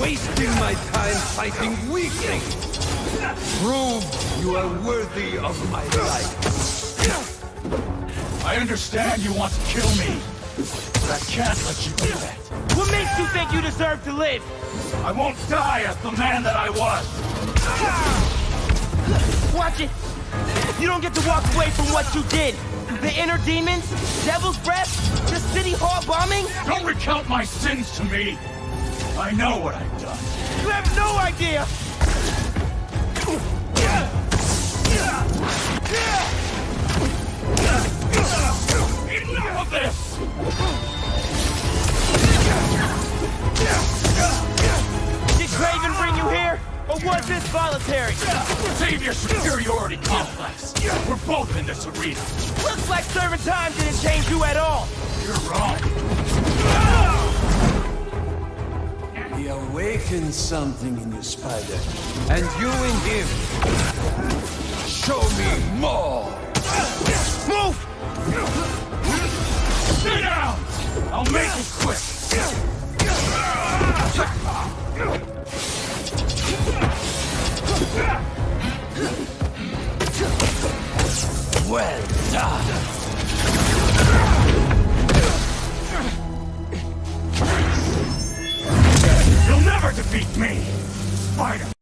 wasting my time fighting weaklings. Prove you are worthy of my life. I understand you want to kill me, but I can't let you do that. What makes you think you deserve to live? I won't die as the man that I was. Watch it! You don't get to walk away from what you did. The inner demons, devil's breath, the city hall bombing. Don't recount my sins to me. I know what I've done. You have no idea! Enough of this! Did Kraven bring you here? Or was this voluntary? Save your superiority complex. We're both in this arena. Looks like serving time didn't change you at all. Awakens something in you, Spider. And you in him. Show me more! Move! Stay down! I'll make it quick! Well done! Fight him!